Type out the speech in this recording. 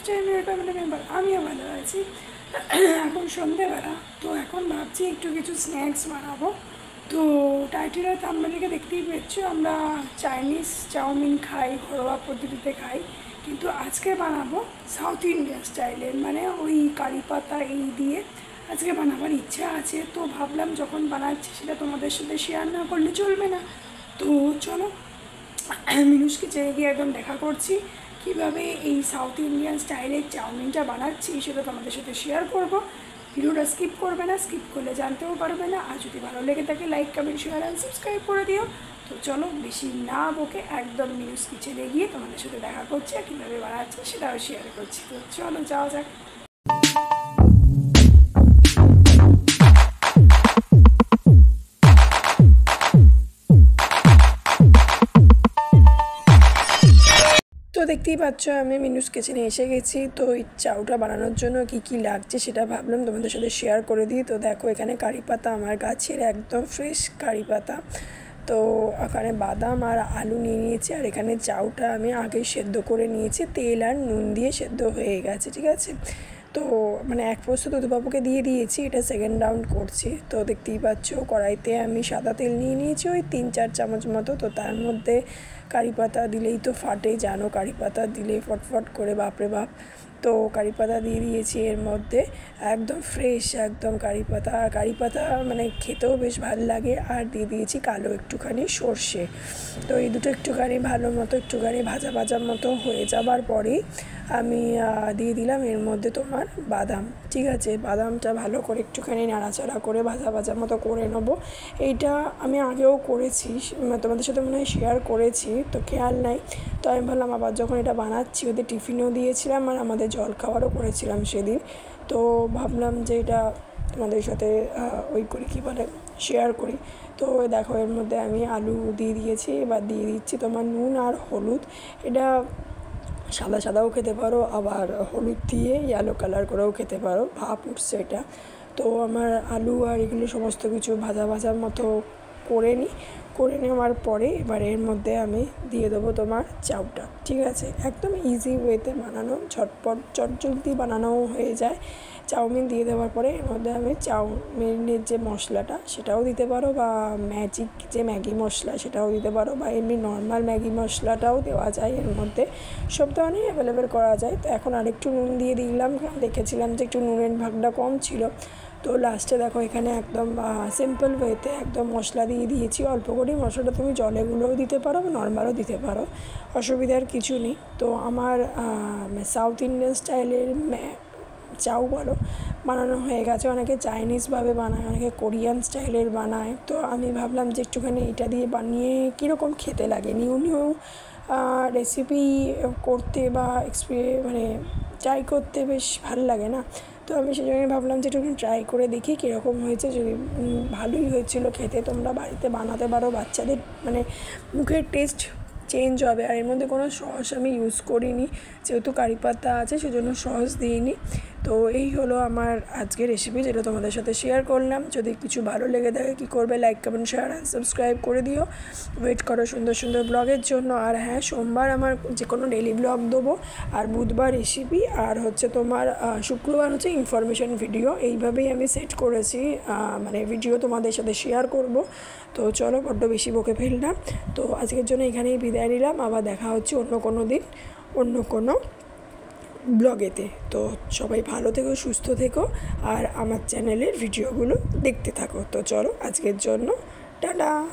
Simple lifestyle family member আমিও ভালো আছি। এখন সন্ধেবেলা, তো এখন ভাবছি একটু কিছু স্ন্যাক্স বানাবো। তো টাইটেলের তাম্বালিকে দেখতেই পেয়েছ আমরা চাইনিজ চাউমিন খাই, ঘরোয়া পদ্ধতিতে খাই। কিন্তু আজকে বানাবো সাউথ ইন্ডিয়ান স্টাইলের মানে ওই কারি পাতা এই দিয়ে। আজকে বানাবার ইচ্ছা আছে, তো ভাবলাম যখন বানাচ্ছি সেটা তোমাদের সাথে শেয়ার না করলে চলবে না। তো চলো, মিনুষকে চেয়ে গিয়ে একদম দেখা করছি। কীভাবে এই সাউথ ইন্ডিয়ান স্টাইলের চাউমিনটা বানাচ্ছি সেটা তোমাদের সাথে শেয়ার করব। ভিডিওটা স্কিপ করবে না স্কিপ করলে জানতেও পারবে না। আর যদি ভালো লেগে থাকে like comment share and subscribe করে দিও। তো চলো, বেশি না বকে একদম নিউজ কিচেনে গিয়ে তোমাদের সাথে দেখা করছি আর কীভাবে বানাচ্ছি সেটাও শেয়ার করছি। তো চলো, যাওয়া যাক। তো দেখতেই পাচ্ছ, আমি মিনুস কিচেনে এসে গেছি। তো এই চাউটা বানানোর জন্য কি কি লাগছে সেটা ভাবলাম, তোমাদের সাথে শেয়ার করে দিই। তো দেখো, এখানে কারি পাতা আমার গাছের একদম ফ্রেশ কারি পাতা। তো ওখানে বাদাম আর আলু নিয়ে নিয়েছি, আর এখানে চাউটা আমি আগে সেদ্ধ করে নিয়েছি। তেল আর নুন দিয়ে সেদ্ধ হয়ে গেছে, ঠিক আছে? তো মানে এক পোস্ত দুধবাবুকে দিয়ে দিয়েছি, এটা সেকেন্ড রাউন্ড করছি। তো দেখতেই পাচ্ছ, কড়াইতে আমি সাদা তেল নিয়ে নিয়েছি, ওই তিন চার চামচ মতো। তো তার মধ্যে কারি পাতা দিলেই তো ফাটে, জানো কারি পাতা দিলে ফটফট করে, বাপরে বাপ। তো কারি পাতা দিয়ে দিয়েছি এর মধ্যে। একদম ফ্রেশ একদম কারি পাতা কারি পাতা মানে খেতেও বেশ ভালো লাগে। আর দিয়ে দিয়েছি কালো একটুখানি সর্ষে। তো এই দুটো একটুখানি ভালো মতো, একটুখানি ভাজা ভাজার মতো হয়ে যাবার পরেই আমি দিয়ে দিলাম এর মধ্যে তোমার বাদাম। ঠিক আছে? বাদামটা ভালো করে একটুখানি নাড়াচাড়া করে ভাজা ভাজার মতো করে নেব। এইটা আমি আগেও করেছি তোমাদের সাথে মনে হয় শেয়ার করেছি, তো খেয়াল নাই। তো আমি ভাবলাম আবার যখন এটা বানাচ্ছি, ওদের টিফিনও দিয়েছিলাম আর আমাদের জল খাবারও করেছিলাম সেদিন। তো ভাবলাম যে এটা তোমাদের সাথে ওই করি, কী বলে শেয়ার করি। তো দেখো, এর মধ্যে আমি আলু দিয়ে দিয়েছি, এবার দিয়ে দিচ্ছি তোমার নুন আর হলুদ। এটা সাদা সাদাও খেতে পারো, আবার হলুদ দিয়ে ইয়েলো কালার করেও খেতে পারো ভাপ উঠছে এটা। তো আমার আলু আর এগুলো সমস্ত কিছু ভাজা ভাজার মতো করে নিই করে নেওয়ার পরে এবার এর মধ্যে আমি দিয়ে দেবো তোমার চাউটা। ঠিক আছে? একদম ইজি ওয়েতে বানানো, ঝটপট, চটজলদি বানানোও হয়ে যায়। চাউমিন দিয়ে দেওয়ার পরে এর মধ্যে আমি চাউমিনের যে মশলাটা, সেটাও দিতে পারো বা ম্যাজিক যে ম্যাগি মশলা, সেটাও দিতে পারো বা এমনি নর্মাল ম্যাগি মশলাটাও দেওয়া যায় এর মধ্যে। সব ধরনের অ্যাভেলেবেল করা যায়। তো এখন আরেকটু নুন দিয়ে দিলাম। দেখেছিলাম যে একটু নুনের ভাগটা কম ছিল। তো লাস্টে দেখো এখানে একদম সিম্পল ওয়েতে একদম মশলা দিয়ে দিয়েছি। অল্প করেই মশলাটা তুমি জলে জলেগুলোও দিতে পারো নর্মালও দিতে পারো, অসুবিধার কিছু নেই। তো আমার সাউথ ইন্ডিয়ান স্টাইলের চাউ বলো, বানানো হয়ে গেছে। অনেকে চাইনিজভাবে বানায়, অনেকে কোরিয়ান স্টাইলের বানায়। তো আমি ভাবলাম যে একটুখানি এটা দিয়ে বানিয়ে কীরকম খেতে লাগে? নিউ নিউ রেসিপি করতে বা এক্সপি মানে ট্রাই করতে বেশ ভালো লাগে না? তো আমি সেই জন্য ভাবলাম যে একটু ট্রাই করে দেখি কীরকম হয়েছে। যদি ভালোই হয়েছিল খেতে, তোমরা বাড়িতে বানাতে পারো, বাচ্চাদের মানে মুখের টেস্ট চেঞ্জ হবে। আর এর মধ্যে কোনো সস আমি ইউজ করিনি। যেহেতু কারি পাতা আছে, সেজন্য সস দিইনি। তো এই হলো আমার আজকের রেসিপি যেটা তোমাদের সাথে শেয়ার করলাম। যদি কিছু ভালো লেগে থাকে, কী করবে like comment share and subscribe করে দিও। ওয়েট করো সুন্দর সুন্দর ব্লগের জন্য। আর হ্যাঁ সোমবার আমার যে কোনো ডেলি ব্লগ দেবো। আর বুধবার রেসিপি আর হচ্ছে তোমার শুক্রবার হচ্ছে ইনফরমেশন ভিডিও এইভাবেই আমি সেট করেছি মানে ভিডিও তোমাদের সাথে শেয়ার করব। তো চলো, বড্ড বেশি বকে ফেললাম। তো আজকের জন্য এখানেই বিদায় নিলাম। আবার দেখা হচ্ছে অন্য কোনো দিন, অন্য কোনো ব্লগেতে। তো সবাই ভালো থেকো, সুস্থ থেকো আর আমার চ্যানেলের ভিডিওগুলো দেখতে থাকো। তো চলো, আজকের জন্য টাটা।